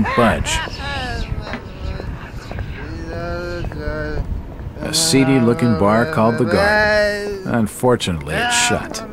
Won't budge. A seedy looking bar called The Garden. Unfortunately, it's shut.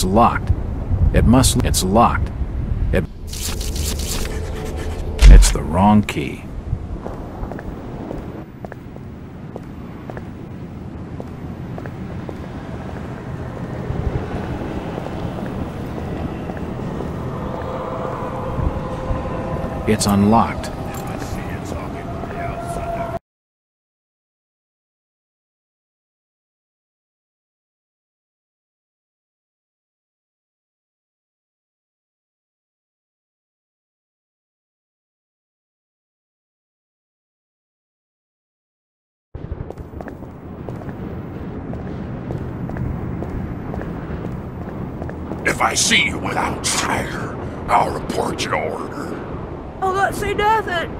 It's locked. It must. It's locked. It. It's the wrong key. It's unlocked. If I see you without fire, I'll report your order. Oh, I'll not say nothing.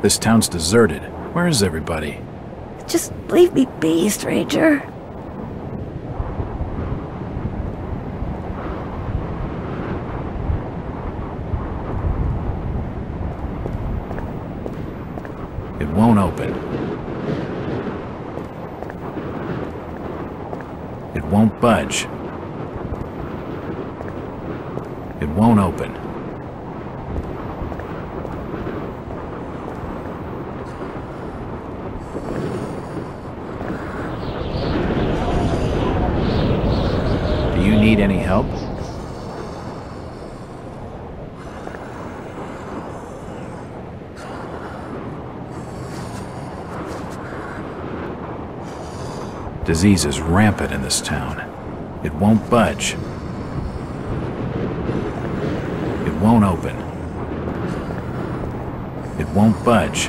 This town's deserted. Where is everybody? Just leave me be, stranger. It won't open. It won't budge. It won't open. Do you need any help? Disease is rampant in this town. It won't budge. It won't open. It won't budge.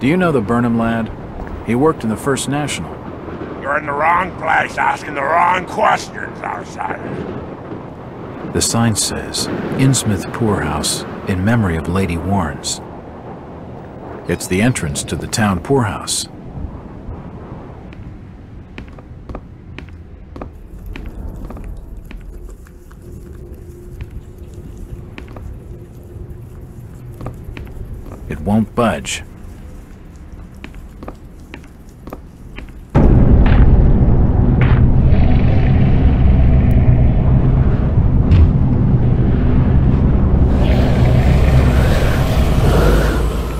Do you know the Burnham lad? He worked in the First National. You're in the wrong place asking the wrong questions, outsider. The sign says, Innsmouth Poorhouse, in memory of Lady Warrens. It's the entrance to the town poorhouse. It won't budge.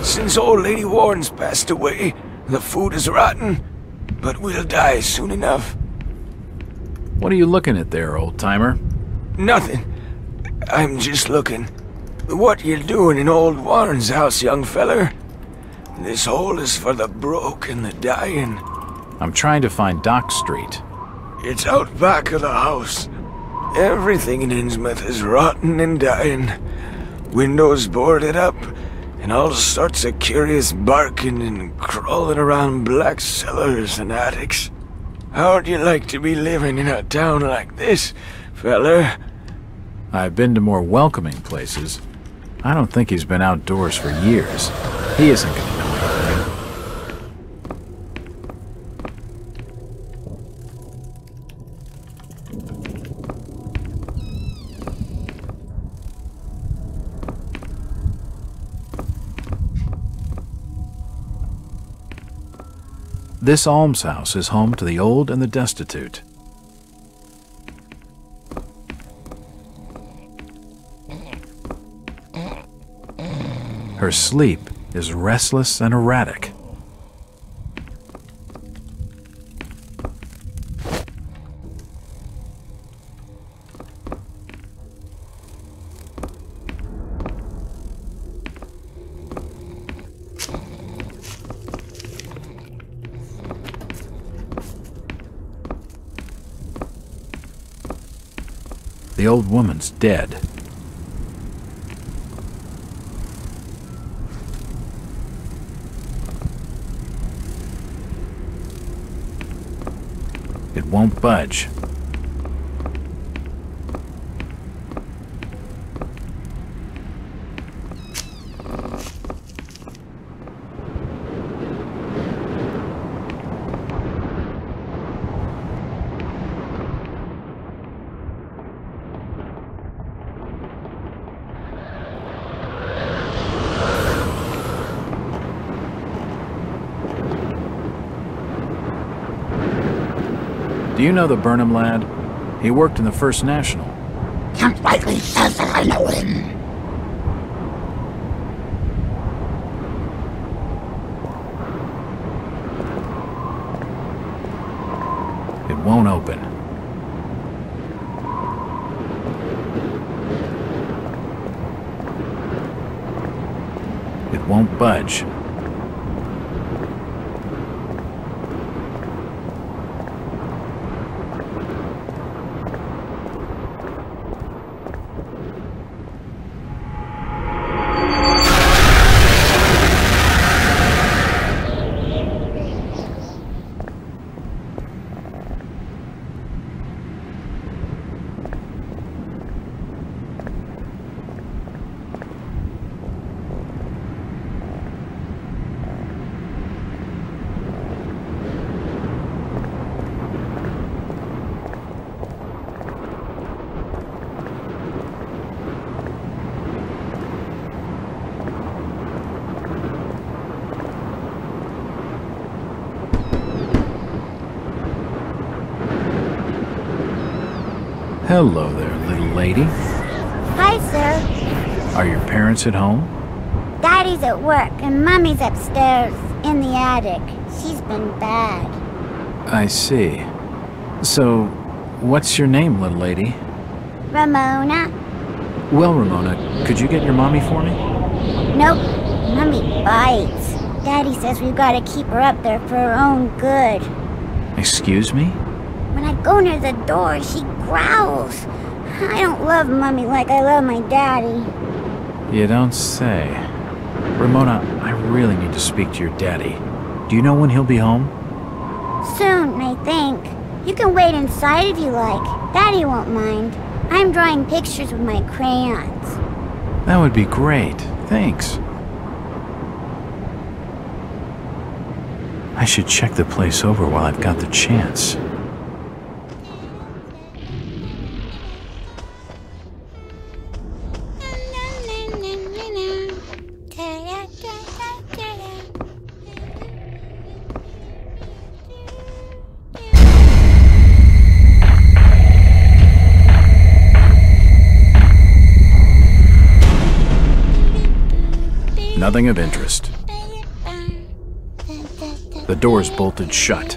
Since old Lady Warren's passed away, the food is rotten, but we'll die soon enough. What are you looking at there, old-timer? Nothing. I'm just looking. What you doing in old Warren's house, young feller? This hole is for the broke and the dying. I'm trying to find Dock Street. It's out back of the house. Everything in Innsmouth is rotten and dying. Windows boarded up, and all sorts of curious barking and crawling around black cellars and attics. How'd you like to be living in a town like this, feller? I've been to more welcoming places. I don't think he's been outdoors for years. He isn't gonna know anything. This almshouse is home to the old and the destitute. Her sleep is restless and erratic. The old woman's dead. Won't budge. Do you know the Burnham lad? He worked in the First National. Can't likely says that I know him. It won't open. It won't budge. Hello there, little lady. Hi, sir. Are your parents at home? Daddy's at work and Mommy's upstairs in the attic. She's been bad. I see. So, what's your name, little lady? Ramona? Well, Ramona, could you get your mommy for me? Nope. Mommy bites. Daddy says we've got to keep her up there for her own good. Excuse me? When I go near the door, she growls. I don't love Mummy like I love my daddy. You don't say. Ramona, I really need to speak to your daddy. Do you know when he'll be home? Soon, I think. You can wait inside if you like. Daddy won't mind. I'm drawing pictures with my crayons. That would be great. Thanks. I should check the place over while I've got the chance. Nothing of interest. The door's bolted shut.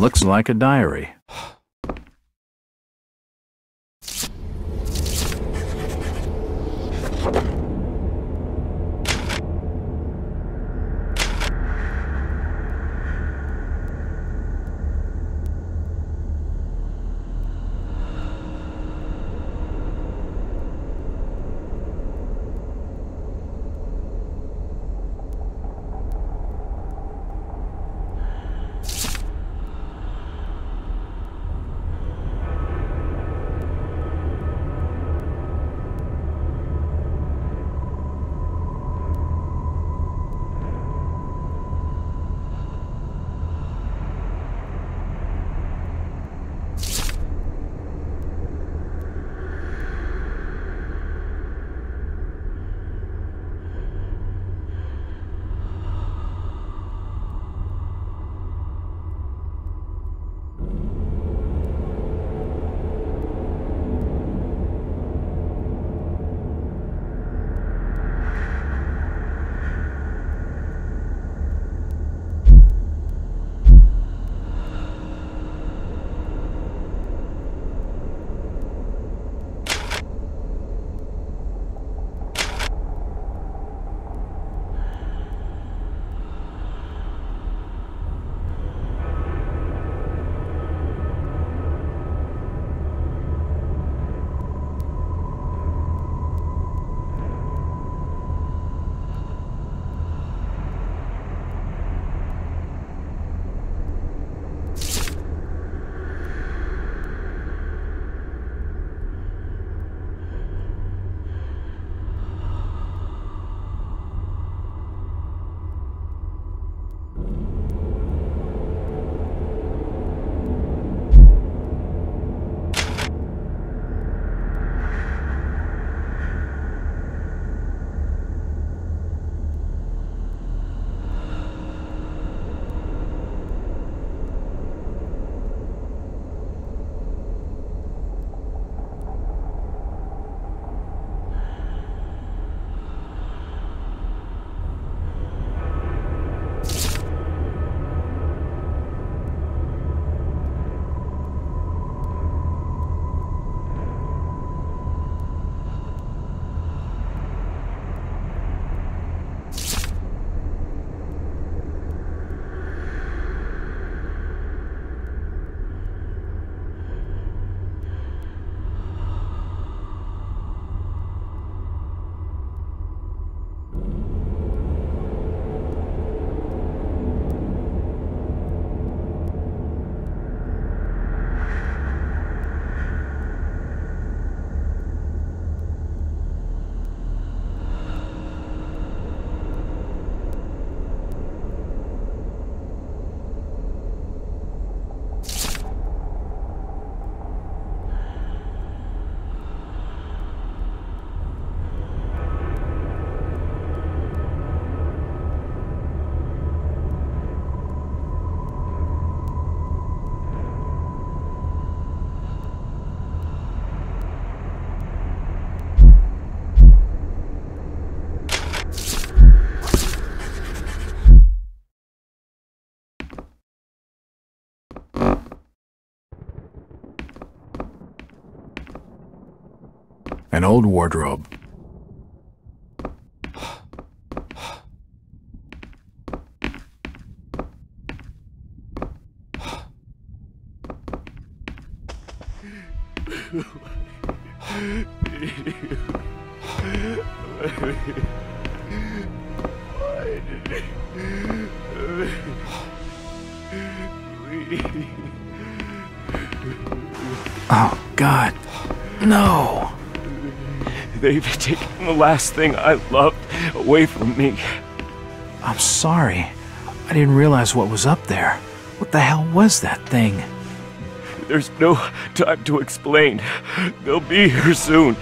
Looks like a diary. An old wardrobe. Oh, God. No. They've taken the last thing I loved away from me. I'm sorry. I didn't realize what was up there. What the hell was that thing? There's no time to explain. They'll be here soon.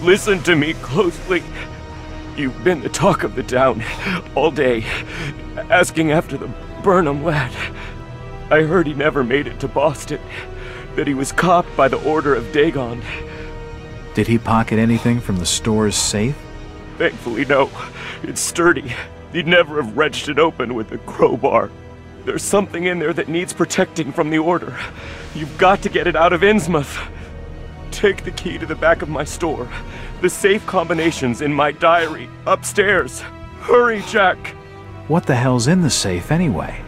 Listen to me closely. You've been the talk of the town all day, asking after the Burnham lad. I heard he never made it to Boston, that he was caught by the order of Dagon. Did he pocket anything from the store's safe? Thankfully, no. It's sturdy. He'd never have wrenched it open with a crowbar. There's something in there that needs protecting from the Order. You've got to get it out of Innsmouth. Take the key to the back of my store. The safe combinations in my diary, upstairs. Hurry, Jack! What the hell's in the safe anyway?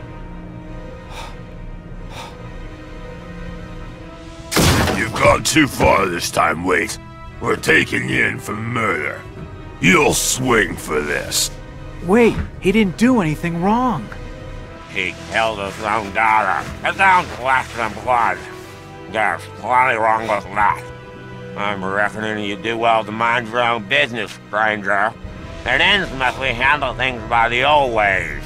You've gone too far this time, Waite. We're taking you in for murder. You'll swing for this. Wait, he didn't do anything wrong. He killed his own daughter. His own flesh and blood. There's plenty wrong with that. I'm reckoning you do well to mind your own business, stranger. In Innsmouth, we handle things by the old ways.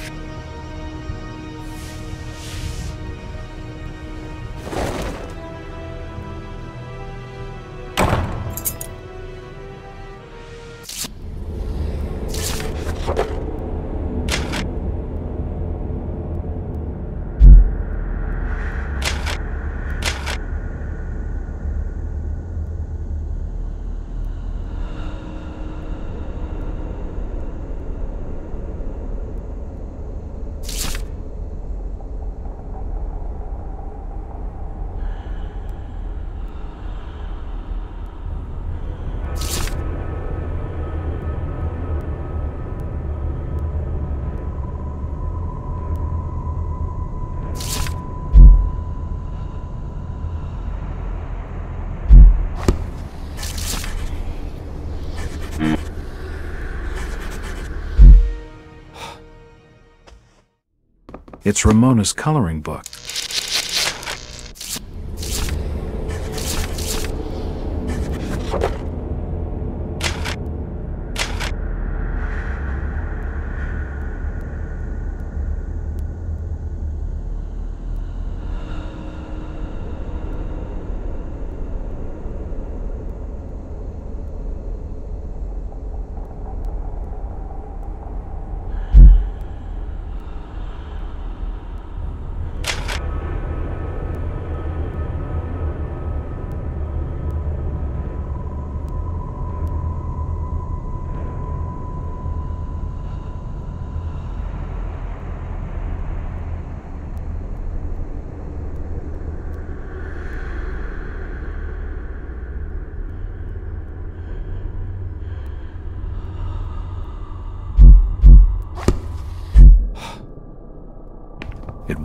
It's Ramona's coloring book.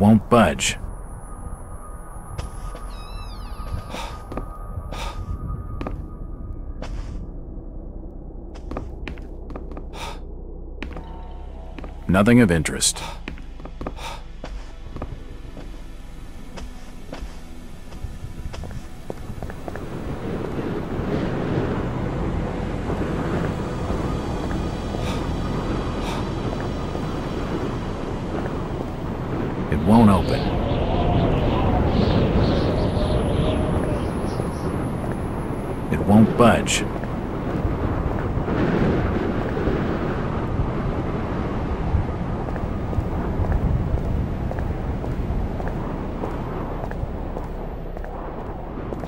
Won't budge. Nothing of interest. Won't budge.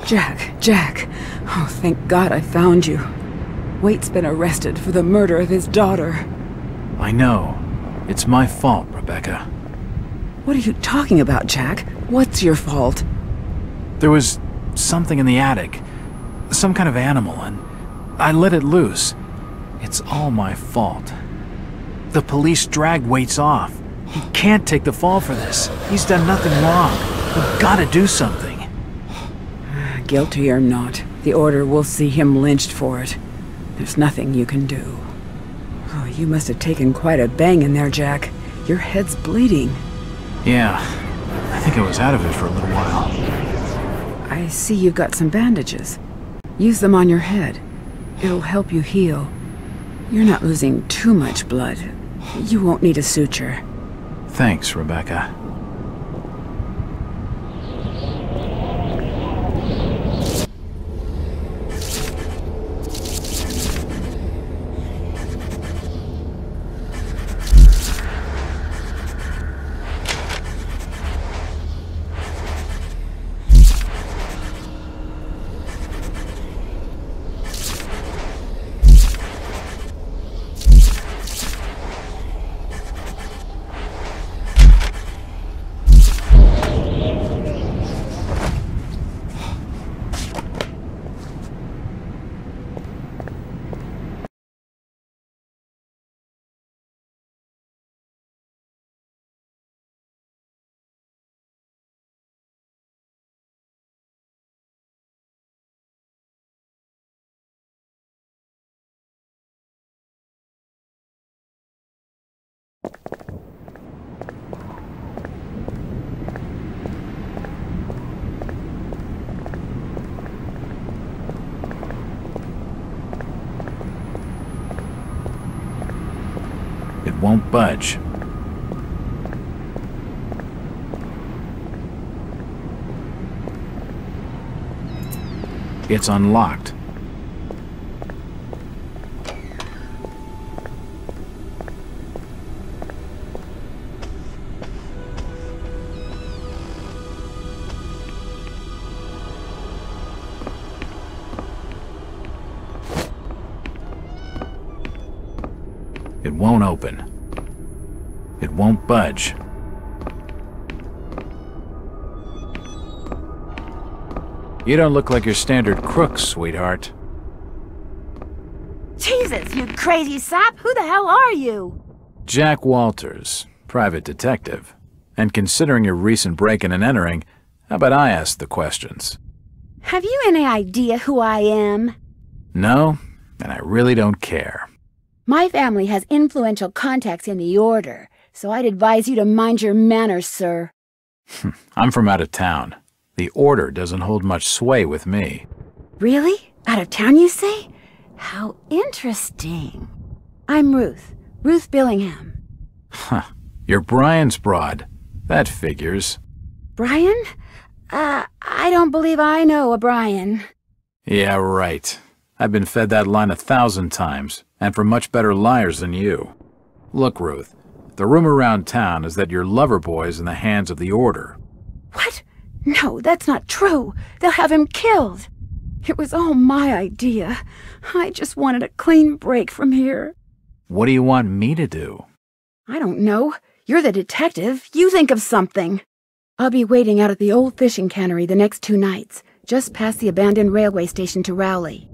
Jack, Jack. Oh, thank God I found you. Waite's been arrested for the murder of his daughter. I know. It's my fault, Rebecca. What are you talking about, Jack? What's your fault? There was something in the attic. Some kind of animal, and I let it loose. It's all my fault. The police dragged Waits off. He can't take the fall for this. He's done nothing wrong. We've gotta do something. Guilty or not, the Order will see him lynched for it. There's nothing you can do. Oh, you must have taken quite a bang in there, Jack. Your head's bleeding. Yeah, I think I was out of it for a little while. I see you've got some bandages. Use them on your head. It'll help you heal. You're not losing too much blood. You won't need a suture. Thanks, Rebecca. Won't budge. It's unlocked. It won't open. Won't budge. You don't look like your standard crook, sweetheart. Jesus, you crazy sap! Who the hell are you? Jack Walters, private detective. And considering your recent break-in and entering, how about I ask the questions? Have you any idea who I am? No, and I really don't care. My family has influential contacts in the Order, so I'd advise you to mind your manners, sir. I'm from out of town. The Order doesn't hold much sway with me. Really? Out of town, you say? How interesting. I'm Ruth. Ruth Billingham. Huh. You're Brian's broad. That figures. Brian? Uh, I don't believe I know a Brian. Yeah, right. I've been fed that line a thousand times, and from much better liars than you. Look, Ruth, the rumor around town is that your lover boy is in the hands of the Order. What? No, that's not true. They'll have him killed. It was all my idea. I just wanted a clean break from here. What do you want me to do? I don't know. You're the detective. You think of something. I'll be waiting out at the old fishing cannery the next two nights, just past the abandoned railway station to Rowley.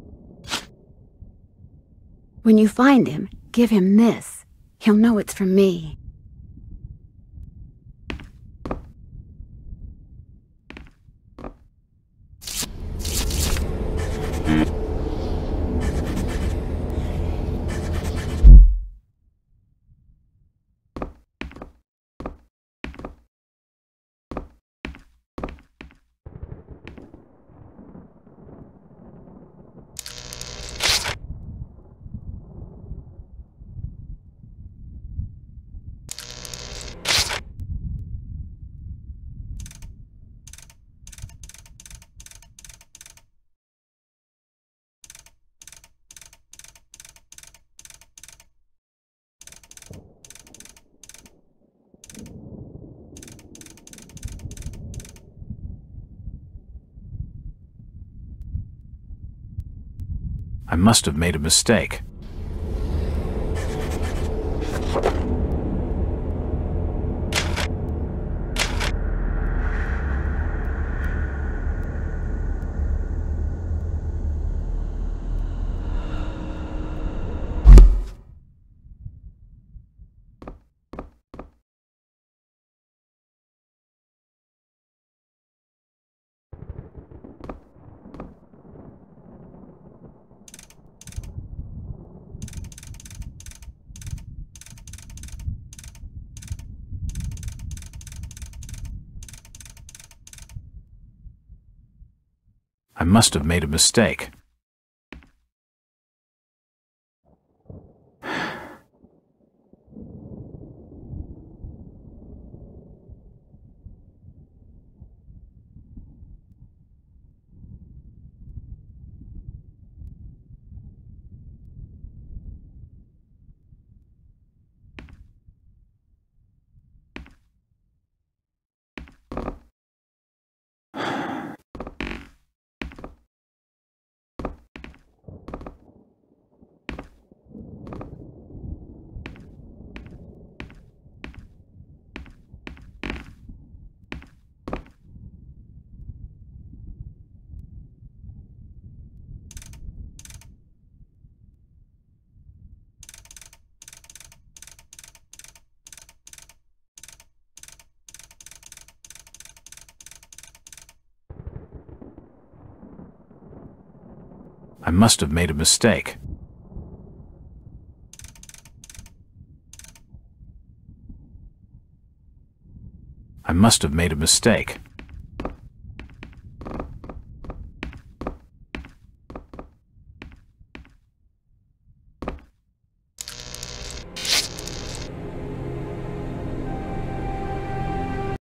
When you find him, give him this. He'll know it's from me. I must have made a mistake. I must have made a mistake. I must have made a mistake. I must have made a mistake.